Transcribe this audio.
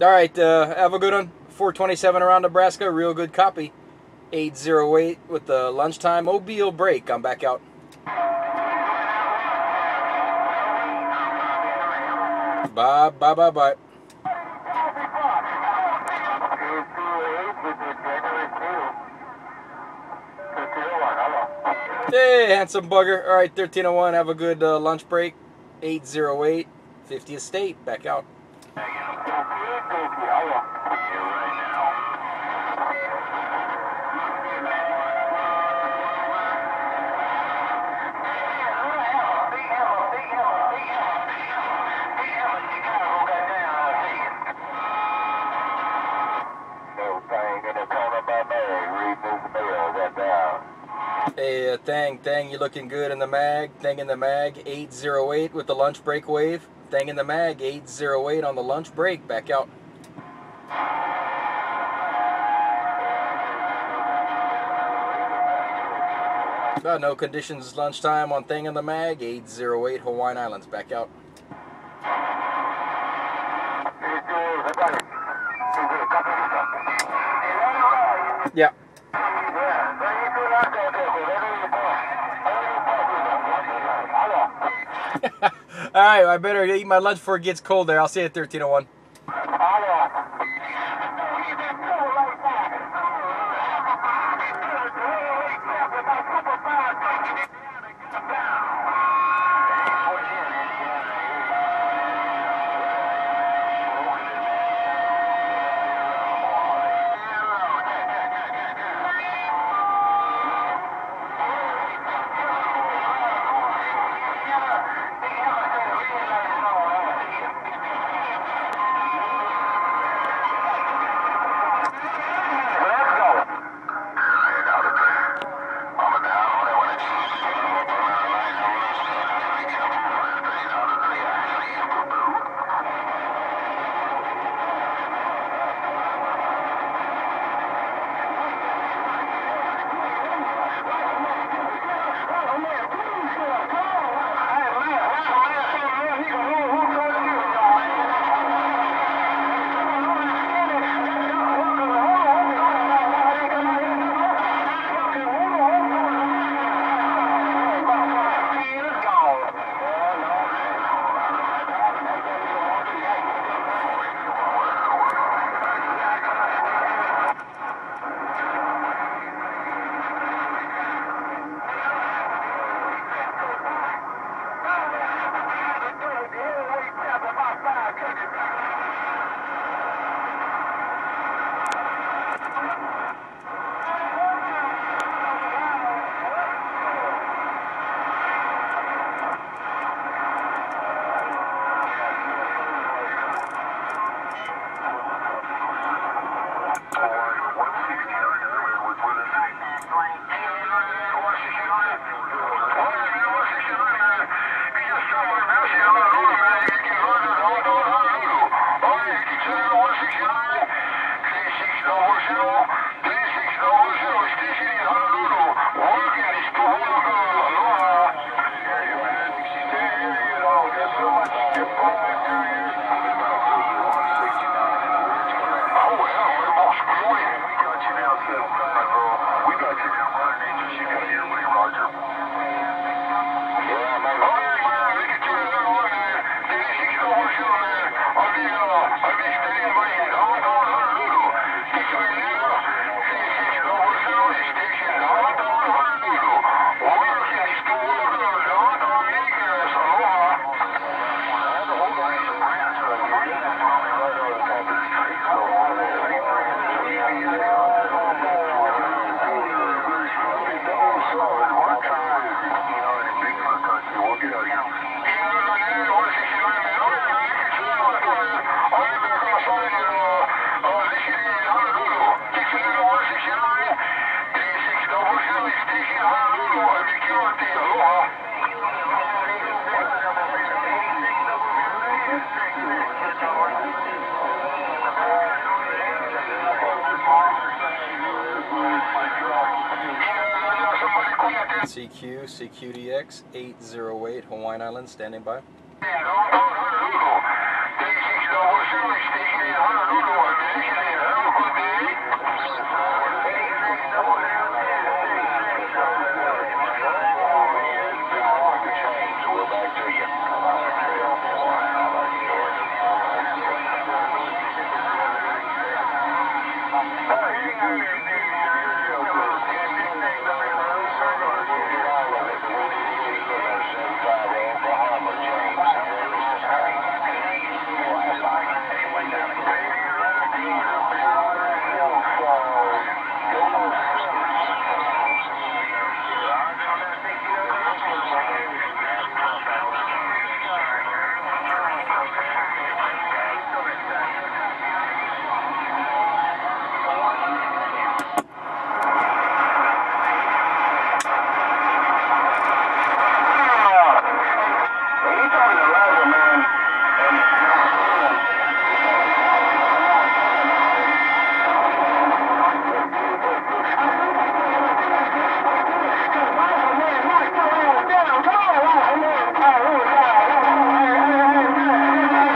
All right, uh, have a good one. 427 around Nebraska, real good copy. 808 with the lunchtime Mobile break. I'm back out. Bye, bye, bye, bye. Hey, handsome bugger. All right, 1301, have a good uh, lunch break. 808, 50th State, back out. Ethiopia. All right. Uh, Hey, uh, Thang, Thang, you looking good in the mag. Thang in the mag, 808 with the lunch break wave. Thang in the mag, 808 on the lunch break. Back out. Uh, no conditions lunchtime on Thang in the mag, 808 Hawaiian Islands. Back out. Yeah. All right, I better eat my lunch before it gets cold there. I'll see you at 1301. CQ, CQDX 808 Hawaiian Island, standing by.